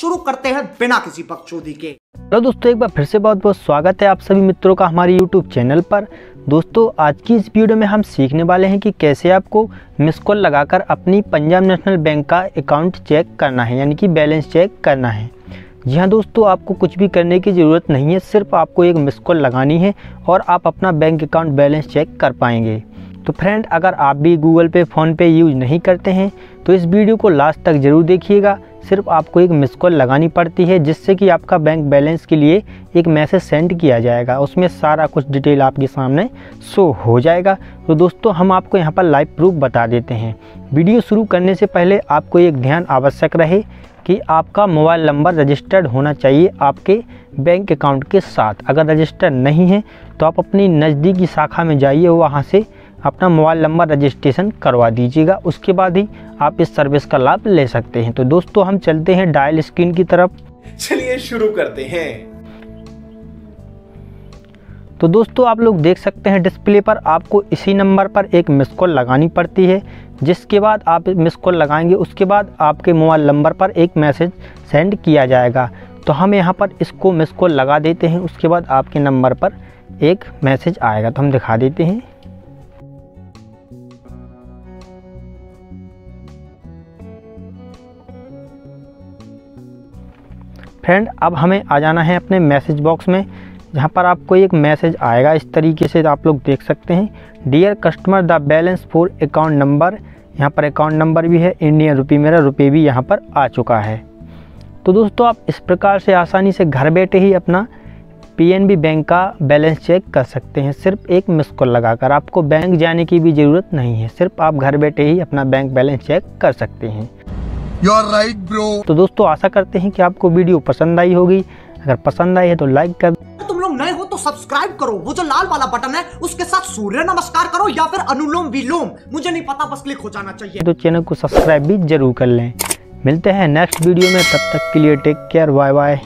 शुरू करते हैं बिना किसी बकचोदी के। दोस्तों, एक बार फिर से बहुत बहुत स्वागत है आप सभी मित्रों का हमारे यूट्यूब चैनल पर। दोस्तों, आज की इस वीडियो में हम सीखने वाले हैं कि कैसे आपको मिस कॉल लगाकर अपनी पंजाब नेशनल बैंक का अकाउंट चेक करना है, यानी कि बैलेंस चेक करना है। जी हाँ दोस्तों, आपको कुछ भी करने की ज़रूरत नहीं है, सिर्फ़ आपको एक मिस कॉल लगानी है और आप अपना बैंक अकाउंट बैलेंस चेक कर पाएँगे। तो फ्रेंड अगर आप भी गूगल पे फ़ोन पे यूज़ नहीं करते हैं तो इस वीडियो को लास्ट तक ज़रूर देखिएगा। सिर्फ़ आपको एक मिस कॉल लगानी पड़ती है, जिससे कि आपका बैंक बैलेंस के लिए एक मैसेज सेंड किया जाएगा। उसमें सारा कुछ डिटेल आपके सामने शो हो जाएगा। तो दोस्तों, हम आपको यहाँ पर लाइव प्रूफ बता देते हैं। वीडियो शुरू करने से पहले आपको एक ध्यान आवश्यक रहे कि आपका मोबाइल नंबर रजिस्टर्ड होना चाहिए आपके बैंक अकाउंट के साथ। अगर रजिस्टर्ड नहीं है तो आप अपनी नज़दीकी शाखा में जाइए, वहाँ से अपना मोबाइल नंबर रजिस्ट्रेशन करवा दीजिएगा। उसके बाद ही आप इस सर्विस का लाभ ले सकते हैं। तो दोस्तों हम चलते हैं डायल स्क्रीन की तरफ़। चलिए शुरू करते हैं। तो दोस्तों आप लोग देख सकते हैं डिस्प्ले पर आपको इसी नंबर पर एक मिस कॉल लगानी पड़ती है। जिसके बाद आप मिस कॉल लगाएँगे उसके बाद आपके मोबाइल नंबर पर एक मैसेज सेंड किया जाएगा। तो हम यहाँ पर इसको मिस कॉल लगा देते हैं। उसके बाद आपके नंबर पर एक मैसेज आएगा। तो हम दिखा देते हैं। फ्रेंड अब हमें आ जाना है अपने मैसेज बॉक्स में, जहाँ पर आपको एक मैसेज आएगा। इस तरीके से आप लोग देख सकते हैं। Dear customer the balance for account number यहाँ पर अकाउंट नंबर भी है इंडियन रुपी मेरा रुपये भी यहाँ पर आ चुका है। तो दोस्तों, आप इस प्रकार से आसानी से घर बैठे ही अपना पीएनबी बैंक का बैलेंस चेक कर सकते हैं। सिर्फ़ एक मिस कॉल लगाकर। आपको बैंक जाने की भी ज़रूरत नहीं है। सिर्फ़ आप घर बैठे ही अपना बैंक बैलेंस चेक कर सकते हैं। यू आर राइट ब्रो तो दोस्तों आशा करते हैं कि आपको वीडियो पसंद आई होगी। अगर पसंद आई है तो लाइक कर तुम लोग नए हो तो सब्सक्राइब करो। वो जो लाल वाला बटन है उसके साथ सूर्य नमस्कार करो या फिर अनुलोम विलोम। मुझे नहीं पता बस क्लिक हो जाना चाहिए। तो चैनल को सब्सक्राइब भी ज़रूर कर लें। मिलते हैं नेक्स्ट वीडियो में तब तक के लिए टेक केयर बाय बाय